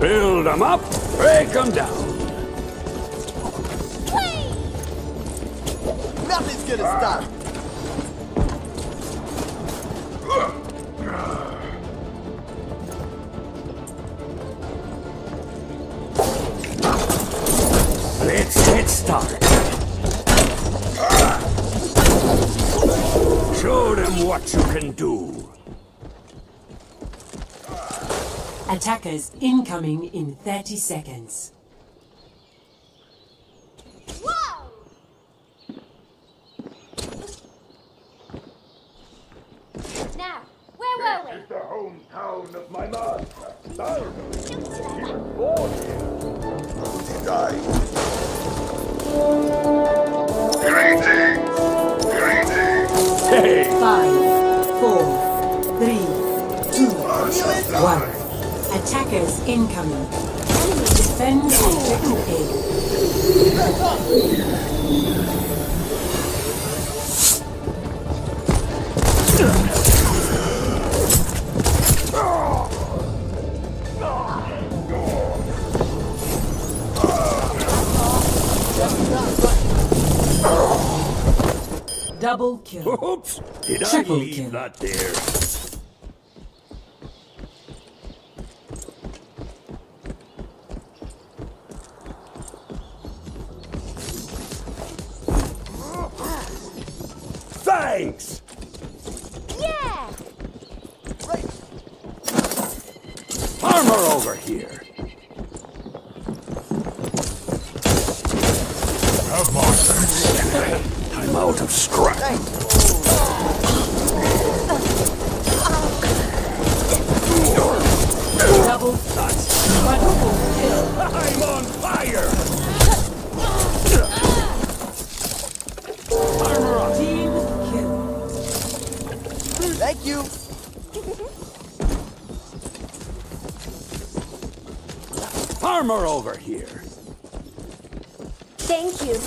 Build 'em up, break 'em down. Nothing's gonna ah. stop. Let's get started. Ah. Show them what you can do. Attackers incoming in 30 seconds. Now, where were we? the hometown of my master, Balderich. He was born here. He died. Greetings! Greetings! Hey, Five, Attackers incoming. Defend objective A. Double kill. oops, did I leave kill. that there? Thanks! Yeah! Armor over here. Have my thanks. I'm out of scrap. Thank you. Armor over here. Thank you.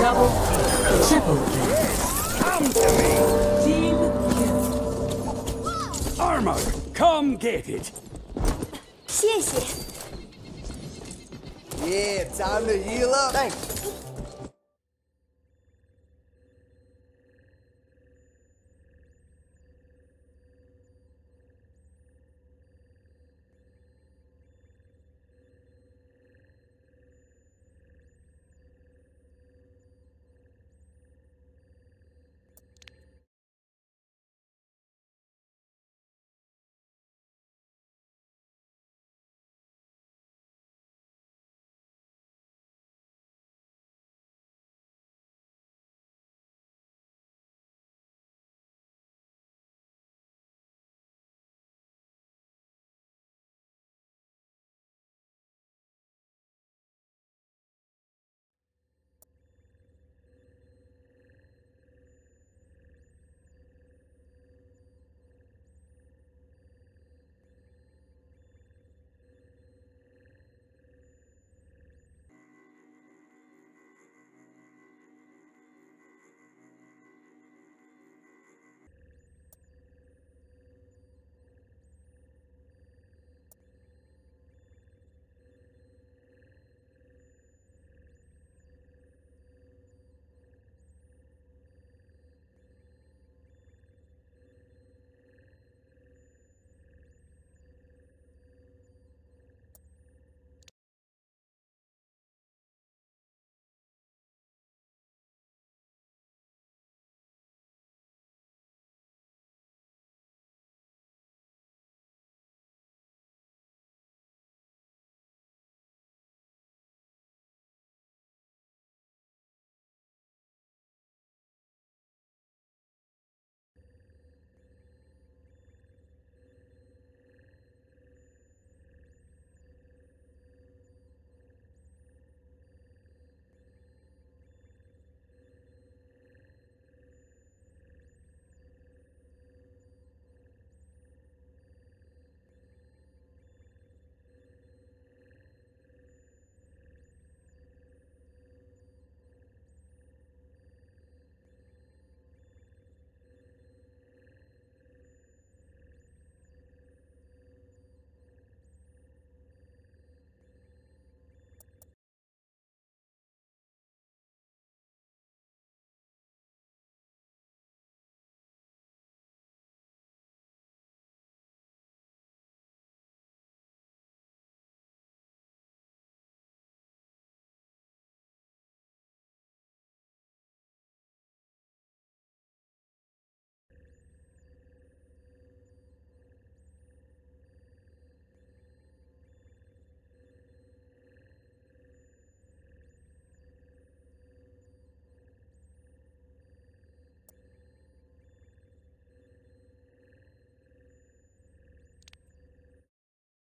Double triple. Come to me! Team kill. Armor, come get it. 谢谢。Yeah, time to heal up. Thanks.